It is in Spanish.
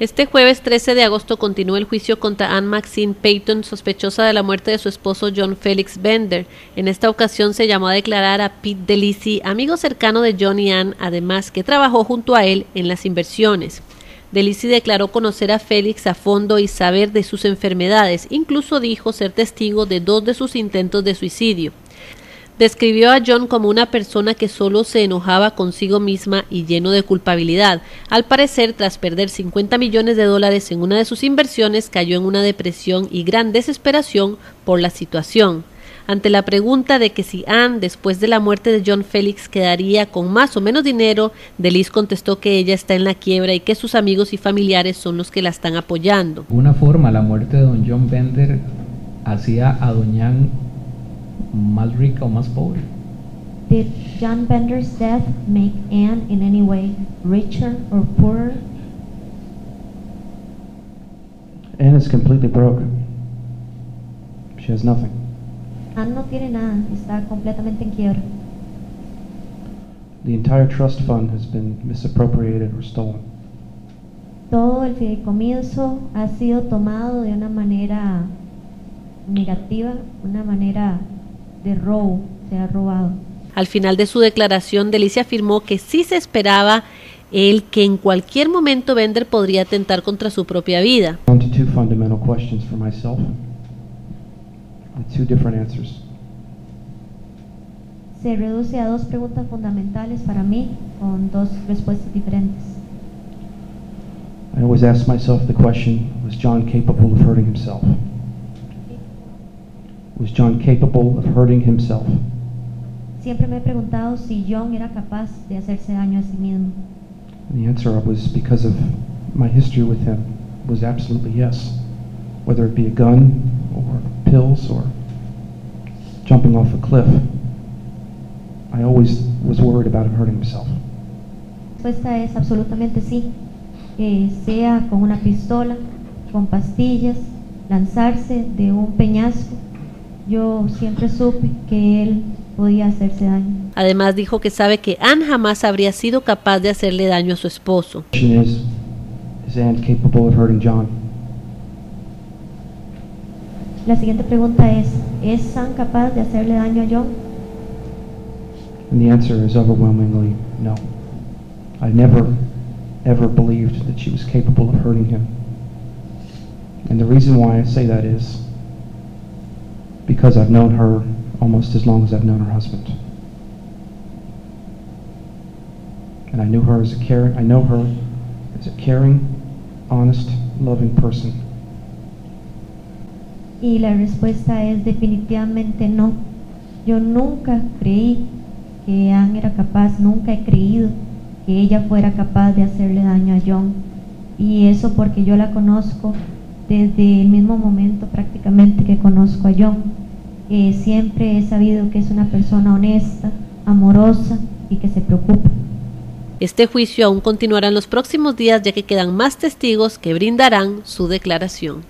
Este jueves 13 de agosto continúa el juicio contra Anne Maxine Payton, sospechosa de la muerte de su esposo John Felix Bender. En esta ocasión se llamó a declarar a Pete Delisi, amigo cercano de John y además que trabajó junto a él en las inversiones. Delisi declaró conocer a Félix a fondo y saber de sus enfermedades, incluso dijo ser testigo de dos de sus intentos de suicidio. Describió a John como una persona que solo se enojaba consigo misma y lleno de culpabilidad. Al parecer, tras perder 50 millones de dólares en una de sus inversiones, cayó en una depresión y gran desesperación por la situación. Ante la pregunta de que si Anne, después de la muerte de John Félix, quedaría con más o menos dinero, Delis contestó que ella está en la quiebra y que sus amigos y familiares son los que la están apoyando. De una forma, la muerte de don John Bender hacía a doña más rica o más pobre? Did John Bender's death make Anne in any way richer or poorer? Anne is completely broke. She has nothing. Anne no tiene nada, está completamente en quiebra. The entire trust fund has been misappropriated or stolen. Todo el fideicomiso ha sido tomado de una manera negativa, una manera de robo, se ha robado. Al final de su declaración, Delicia afirmó que sí se esperaba el que en cualquier momento Bender podría atentar contra su propia vida. Se reduce a dos preguntas fundamentales para mí con dos respuestas diferentes. I always ask myself the question, was John capable of hurting himself? Was John capable of hurting himself? Siempre me he preguntado si John era capaz de hacerse daño a sí mismo. And the answer was because of my history with him was absolutely yes. Whether it be a gun or pills or jumping off a cliff, I always was worried about him hurting himself. Respuesta es absolutamente sí. Eh, sea con una pistola, con pastillas, lanzarse de un peñasco yo siempre supe que él podía hacerse daño. Además dijo que sabe que Anne jamás habría sido capaz de hacerle daño a su esposo. La siguiente pregunta es, ¿es Anne capaz de hacerle daño a John? And the answer is overwhelmingly no. I never ever believed that she was capable of hurting him. And the reason why I say that is because I've known her almost as long as I've known her husband. And I knew her as a caring, I know her as a caring, honest, loving person. Y la respuesta es definitivamente no. Yo nunca creí que Anne era capaz, nunca he creído que ella fuera capaz de hacerle daño a John. Y eso porque yo la conozco desde el mismo momento prácticamente que conozco a John. Siempre he sabido que es una persona honesta, amorosa y que se preocupa. Este juicio aún continuará en los próximos días ya que quedan más testigos que brindarán su declaración.